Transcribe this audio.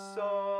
So.